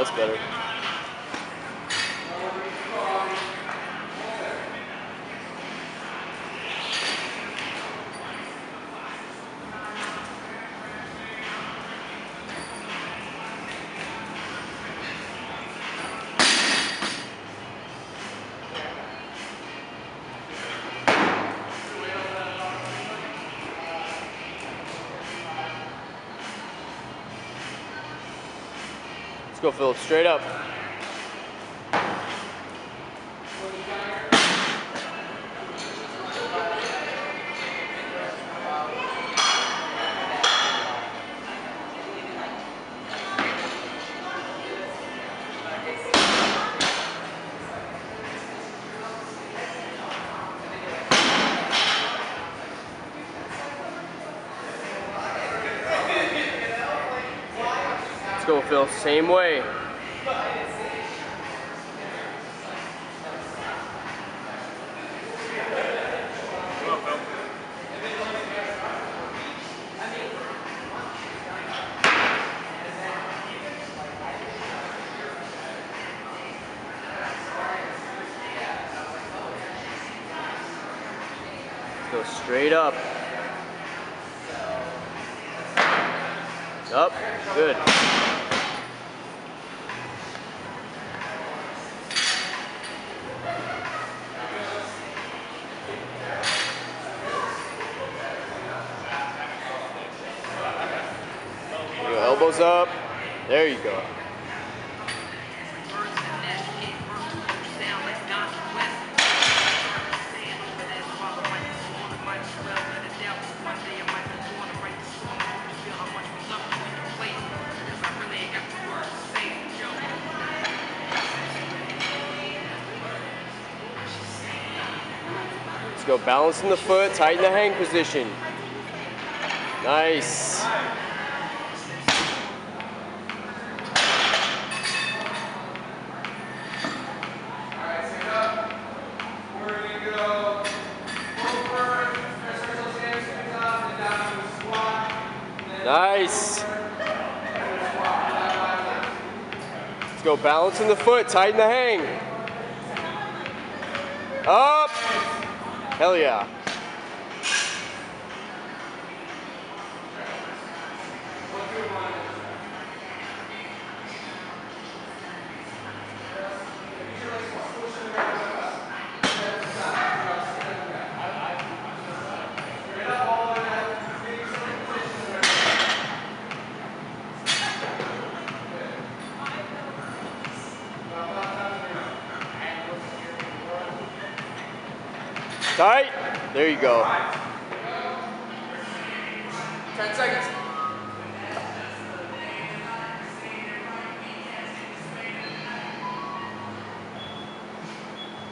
that's better. Let's go, Philip. Straight up. Phil. Same way. Go straight up. Up. Good. Elbows up. There you go. Let's go balancing the foot, tighten the hang position. Nice. Nice. Let's go balancing the foot, tighten the hang. Up. Hell yeah. Tight. There you go. 10 seconds.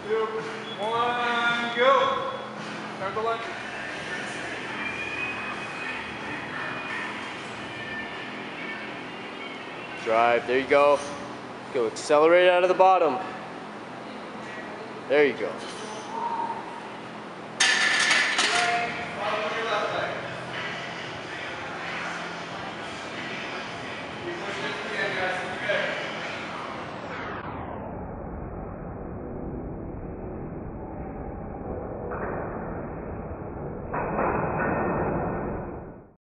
Two, one, go. Start the lunge. Drive. There you go. Go accelerate out of the bottom. There you go.